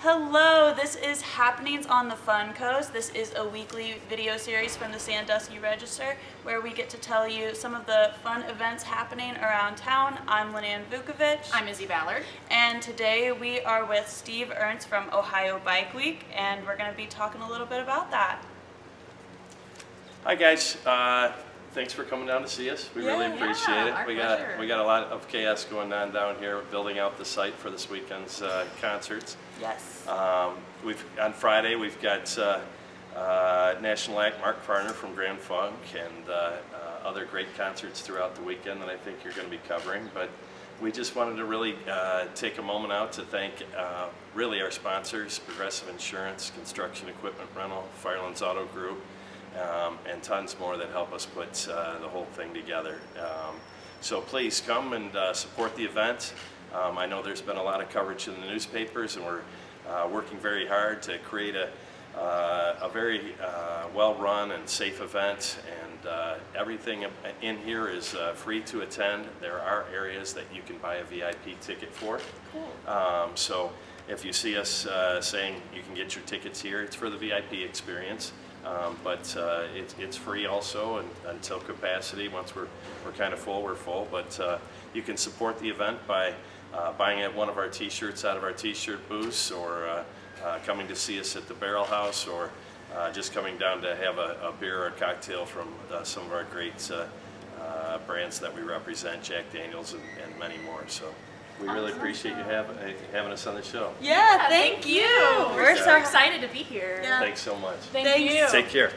Hello, this is Happenings on the Fun Coast. This is a weekly video series from the Sandusky Register where we get to tell you some of the fun events happening around town. I'm Linan Vukovic. I'm Izzy Ballard. And today we are with Steve Ernst from Ohio Bike Week and we're going to be talking a little bit about that. Hi guys, uh, thanks for coming down to see us. We really appreciate yeah, it. we pleasure. got we got a lot of chaos going on down here, building out the site for this weekend's uh, concerts. Yes. Um, we've on Friday we've got uh, uh, National Act Mark Farner from Grand Funk and uh, uh, other great concerts throughout the weekend that I think you're going to be covering. But we just wanted to really uh, take a moment out to thank uh, really our sponsors: Progressive Insurance, Construction Equipment Rental, Firelands Auto Group um, and tons more that help us put uh, the whole thing together. Um, so please come and uh, support the event. Um, I know there's been a lot of coverage in the newspapers and we're uh, working very hard to create a, uh, a very uh, well-run and safe event and uh, everything in here is uh, free to attend. There are areas that you can buy a VIP ticket for. Cool. Um, so if you see us uh, saying you can get your tickets here, it's for the VIP experience. Um, but uh, it's, it's free also and, until capacity. Once we're, we're kind of full, we're full. But uh, you can support the event by uh, buying at one of our t-shirts out of our t-shirt booths or uh, uh, coming to see us at the Barrel House or uh, just coming down to have a, a beer or a cocktail from some of our great brands that we represent, Jack Daniels and, and many more. So. We really appreciate you having, having us on the show. Yeah, thank, thank you. you. We're so So excited to be here. Yeah. Thanks so much. Thank Thanks. you. Take care.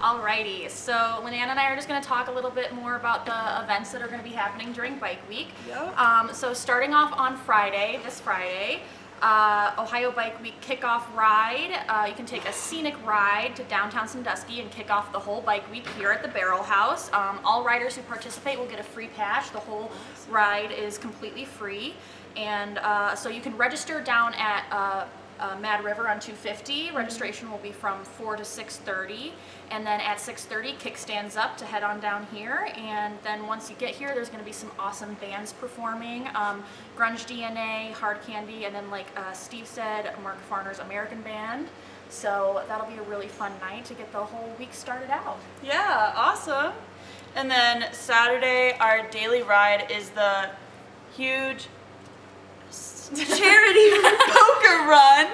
Alrighty, so Linan and I are just going to talk a little bit more about the events that are going to be happening during Bike Week. Yep. Um, so starting off on Friday, this Friday, uh, Ohio Bike Week kickoff ride. Uh, you can take a scenic ride to downtown Sandusky and kick off the whole bike week here at the Barrel House. Um, all riders who participate will get a free patch. The whole ride is completely free. And uh, so you can register down at uh, Mad River on 250. Registration will be from 4 to 6.30. And then at 6.30, kickstands up to head on down here. And then once you get here, there's going to be some awesome bands performing. Um, Grunge DNA, Hard Candy, and then like uh, Steve said, Mark Farner's American Band. So that'll be a really fun night to get the whole week started out. Yeah, awesome. And then Saturday, our daily ride is the huge charity poker run.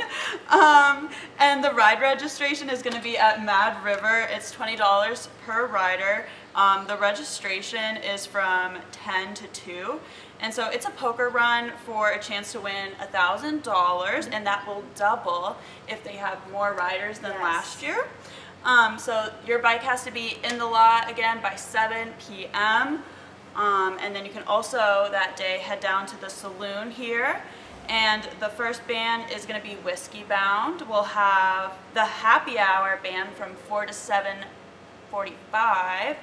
Um, and the ride registration is going to be at Mad River. It's $20 per rider. Um, the registration is from 10 to 2. And so it's a poker run for a chance to win $1,000 and that will double if they have more riders than Yes. last year. Um, so your bike has to be in the lot again by 7 p.m. Um, and then you can also that day head down to the saloon here. And the first band is going to be Whiskey Bound. We'll have the happy hour band from 4 to 7.45.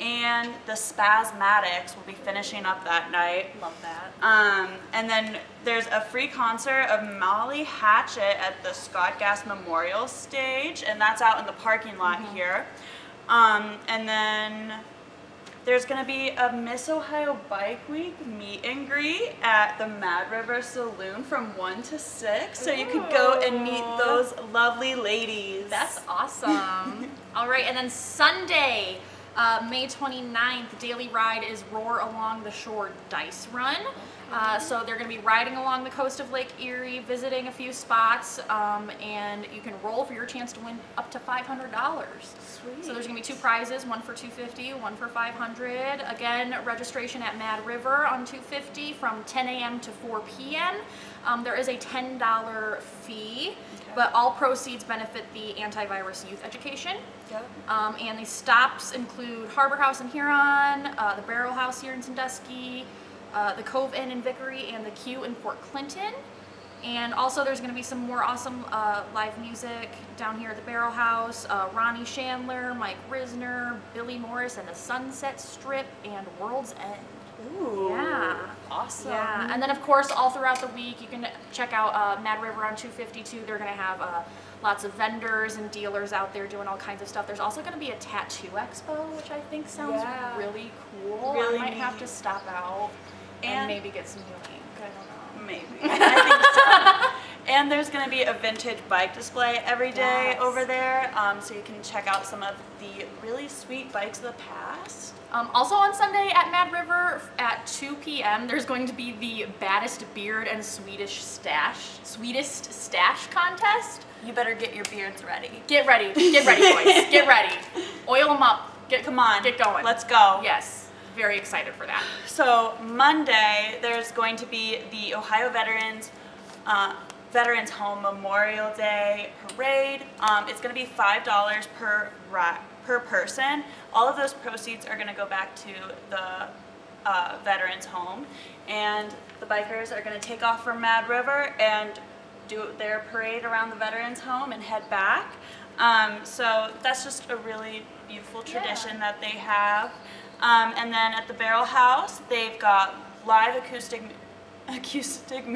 And the Spazmatics will be finishing up that night. Love that. Um, and then there's a free concert of Molly Hatchet at the Scott Gas Memorial Stage, and that's out in the parking lot here. Um, and then there's going to be a Miss Ohio Bike Week meet and greet at the Mad River Saloon from 1 to 6, so you could go and meet those lovely ladies. That's awesome. All right, and then Sunday, uh, May 29th, daily ride is Roar Along the Shore Dice Run. Uh, so they're going to be riding along the coast of Lake Erie, visiting a few spots, um, and you can roll for your chance to win up to $500. Sweet. So there's going to be two prizes, one for 250, one for 500. Again, registration at Mad River on 250 from 10 a.m. to 4 p.m. Um, there is a $10 fee, but all proceeds benefit the antivirus youth education. Yep. Um, and the stops include Harbor House in Huron, uh, the Barrel House here in Sandusky, uh, the Cove Inn in Vickery, and the Q in Port Clinton. And also there's going to be some more awesome uh, live music down here at the Barrel House. Uh, Ronnie Chandler, Mike Risner, Billy Morris and the Sunset Strip, and World's End. Ooh. Yeah. Awesome. Yeah, and then of course all throughout the week you can check out uh, Mad River on 252. They're going to have uh, lots of vendors and dealers out there doing all kinds of stuff. There's also going to be a tattoo expo, which I think sounds Yeah. really cool. Really I might have to stop out and, And- maybe get some new ink. I don't know. Maybe. I think so. And there's going to be a vintage bike display every day Yes. over there, um, so you can check out some of the really sweet bikes of the past. Um, also on Sunday at Mad River at 2 p.m. there's going to be the baddest beard and Swedish stash, sweetest stash contest. You better get your beards ready. Get ready, get ready, boys, get ready. Oil them up. Get Come on, get going. Let's go. Yes, very excited for that. So Monday, there's going to be the Ohio Veterans uh, Veterans Home Memorial Day Parade. Um, it's going to be five dollars per per person. All of those proceeds are going to go back to the uh, Veterans Home, and the bikers are going to take off from Mad River and do their parade around the Veterans Home and head back. Um, so that's just a really beautiful Yeah. tradition that they have. Um, and then at the Barrel House, they've got live acoustic acoustic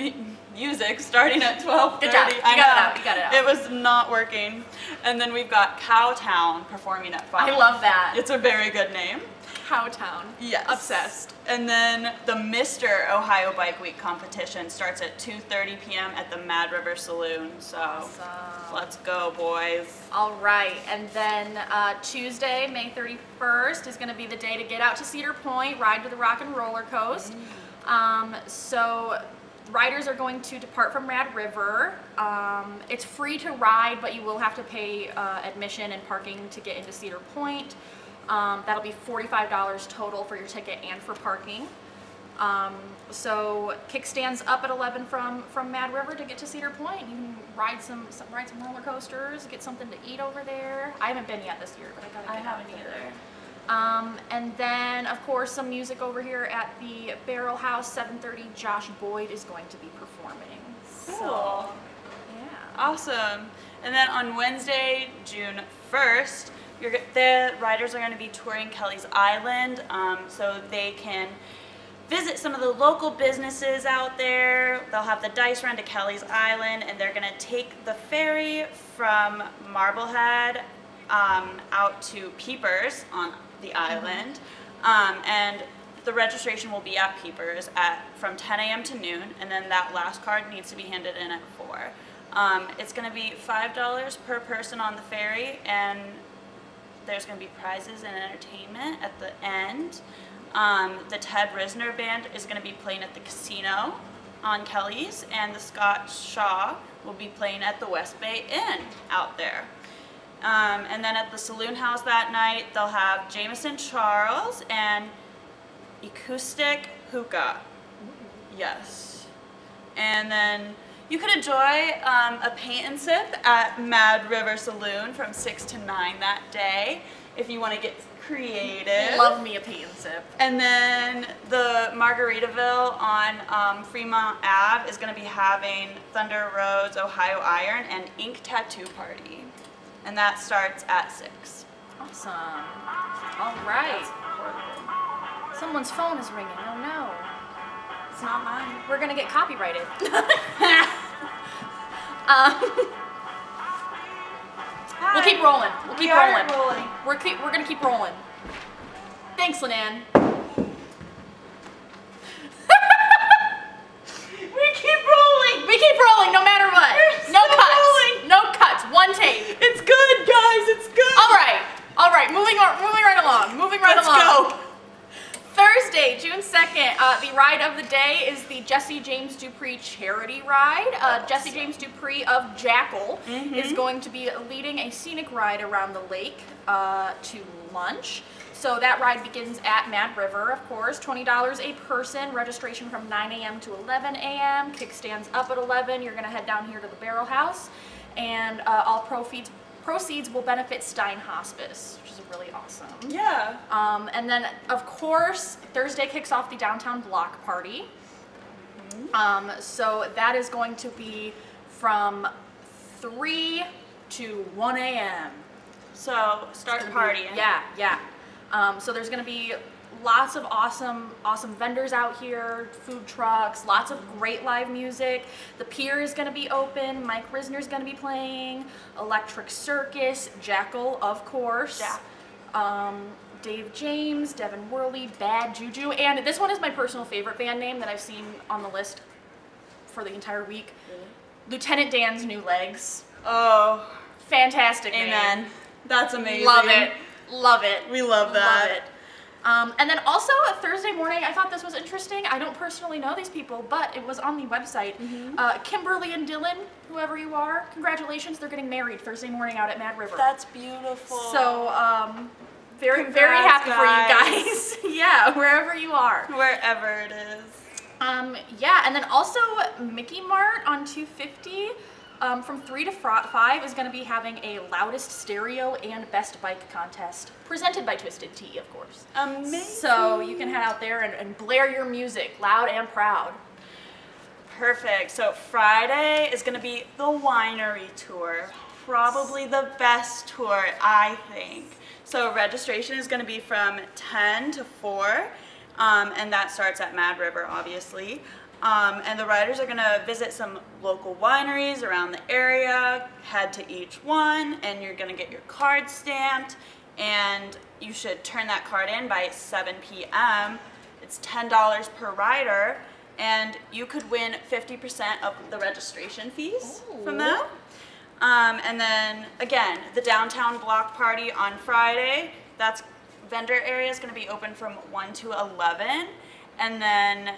music starting at 12:30. Good job. You got it out. You got it out. It was not working. And then we've got Cowtown performing at 5. I love that. It's a very good name. Cowtown. Yes. Obsessed. And then the Mr. Ohio Bike Week competition starts at 2:30 p.m. at the Mad River Saloon. So Awesome. let's go, boys. All right, and then uh, Tuesday, May 31st, is going to be the day to get out to Cedar Point, ride to the Rock and Roller Coast. Um, so, riders are going to depart from Rad River. Um, it's free to ride, but you will have to pay uh, admission and parking to get into Cedar Point. Um, that'll be $45 total for your ticket and for parking. Um, so kickstands up at 11 from from Mad River to get to Cedar Point. You can ride some, some ride some roller coasters, get something to eat over there. I haven't been yet this year, but I gotta I get out haven't either. Um, and then of course some music over here at the Barrel House. 7:30. Josh Boyd is going to be performing. Cool. So, yeah. Awesome. And then on Wednesday, June 1st, you're, the riders are going to be touring Kelleys Island um, so they can visit some of the local businesses out there. They'll have the dice run to Kelleys Island and they're going to take the ferry from Marblehead um, out to Peepers on the island. Um, and the registration will be at Peepers at from 10 a.m. to noon, and then that last card needs to be handed in at 4. Um, it's going to be $5 per person on the ferry, and there's going to be prizes and entertainment at the end. Um, the Ted Risner Band is going to be playing at the casino on Kelleys, and the Scott Shaw will be playing at the West Bay Inn out there. Um, and then at the Saloon House that night, they'll have Jameson Charles and Acoustic Hookah. Yes. And then you could enjoy um, a paint and sip at Mad River Saloon from 6 to 9 that day if you want to get creative. Love me a paint and sip. And then the Margaritaville on um, Fremont Ave is going to be having Thunder Roads Ohio Iron and Ink Tattoo Party. And that starts at 6. Awesome. All right. Someone's phone is ringing. Oh no. It's not mine. We're gonna get copyrighted. um, we'll keep rolling. We'll keep We rolling. rolling. We're keep, we're gonna keep rolling. Thanks, Linan. We keep rolling! We keep rolling no matter what. We're no still cuts. rolling. No cuts. One take. It's good, guys. It's good. All right. All right. Moving on. Moving right along. Moving right Let's along. go. Thursday, June 2nd, uh, the ride of the day is the Jesse James Dupree charity ride. Uh, Jesse James Dupree of Jackyl is going to be leading a scenic ride around the lake uh, to lunch. So that ride begins at Mad River, of course. $20 a person, registration from 9 a.m. to 11 a.m. Kickstands up at 11. You're going to head down here to the Barrel House. And uh, all proceeds, proceeds will benefit Stein Hospice, which is really awesome. Yeah. Um, and then, of course, Thursday kicks off the downtown block party. Um, so that is going to be from 3 to 1 a.m. So start be- partying. Yeah, yeah. Um, so there's going to be lots of awesome, awesome vendors out here, food trucks, lots of great live music. The pier is going to be open. Mike Risner is going to be playing. Electric Circus, Jackyl, of course. Jack. Um, Dave James, Devin Worley, Bad Juju, and this one is my personal favorite band name that I've seen on the list for the entire week. Lieutenant Dan's new legs. Oh, Fantastic name. amen. That's amazing. Love it. Love it. We love that. Love it. Um, and then also Thursday morning, I thought this was interesting. I don't personally know these people, but it was on the website. Mm-hmm. Uh, Kimberly and Dylan, whoever you are, congratulations, they're getting married Thursday morning out at Mad River. That's beautiful. so um, very very Congrats, happy for you guys. yeah, wherever you are. wherever it is. Um, yeah, and then also Mickey Mart on 250 um, from 3 to 5 is going to be having a loudest stereo and best bike contest presented by Twisted Tea, of course. Amazing. So you can head out there and, and blare your music loud and proud. Perfect. So Friday is going to be the winery tour. Probably the best tour, I think. So registration is going to be from 10 to 4, um, and that starts at Mad River, obviously. Um, and the riders are going to visit some local wineries around the area, head to each one, and you're going to get your card stamped. And you should turn that card in by 7 p.m. It's $10 per rider, and you could win 50% of the registration fees from Ooh. that. Um, and then again, the downtown block party on Friday. That's vendor area is going to be open from 1 to 11. And then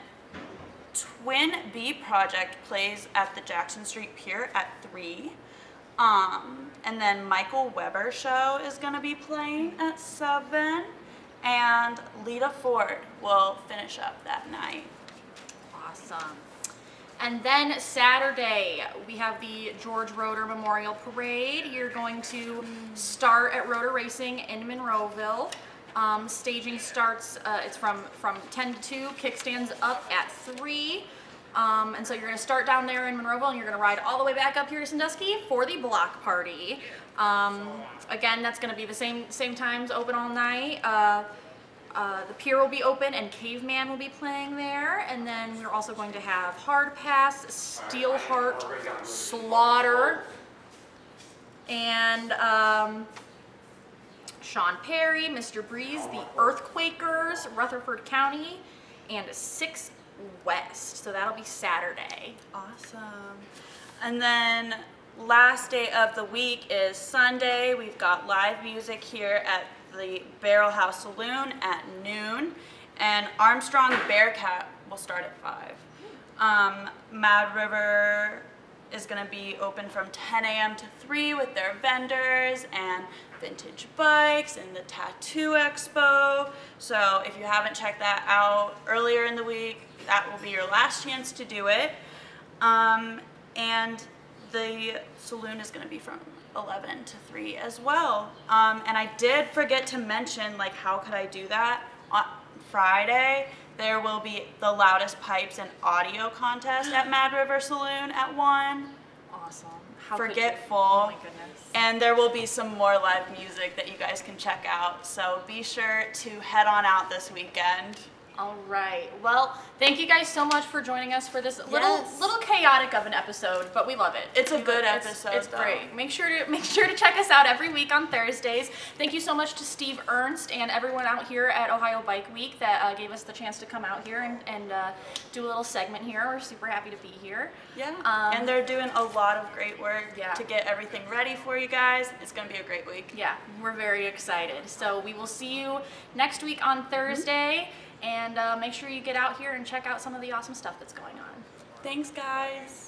Twin B Project plays at the Jackson Street Pier at 3. Um, and then Michael Weber show is going to be playing at 7. And Lita Ford will finish up that night. Awesome. And then Saturday, we have the George Roeder Memorial Parade. You're going to start at Roeder Racing in Monroeville. Um, staging starts, uh, it's from, from 10 to 2, kickstands up at 3. Um, and so you're going to start down there in Monroeville and you're going to ride all the way back up here to Sandusky for the block party. Um, again, that's going to be the same, same times, open all night. Uh, uh, the pier will be open and Caveman will be playing there. And then we're also going to have Hard Pass, Steelheart, Slaughter, and um, Sean Perry, Mr. Breeze, the Earthquakers, Rutherford County, and Six West. So that'll be Saturday. Awesome. And then last day of the week is Sunday. We've got live music here at the Barrel House Saloon at noon. And Armstrong Bearcat will start at 5. Um, Mad River is going to be open from 10 a.m. to 3 with their vendors and vintage bikes and the tattoo expo. So if you haven't checked that out earlier in the week, that will be your last chance to do it. Um, and the saloon is going to be from 11 to 3 as well. Um, and I did forget to mention, like, how could I do that? On Friday, there will be the loudest pipes and audio contest at Mad River Saloon at 1. Awesome. Forgetful. Oh my goodness. And there will be some more live music that you guys can check out. So be sure to head on out this weekend. All right. Well, thank you guys so much for joining us for this little Yes. little chaotic of an episode, but we love it. It's a good it's- episode, It's, though. great. Make sure to make sure to check us out every week on Thursdays. Thank you so much to Steve Ernst and everyone out here at Ohio Bike Week that uh, gave us the chance to come out here and, and uh, do a little segment here. We're super happy to be here. Yeah. Um, and they're doing a lot of great work Yeah. to get everything ready for you guys. It's going to be a great week. Yeah, we're very excited. So we will see you next week on Thursday, and uh, make sure you get out here and check out some of the awesome stuff that's going on. Thanks, guys.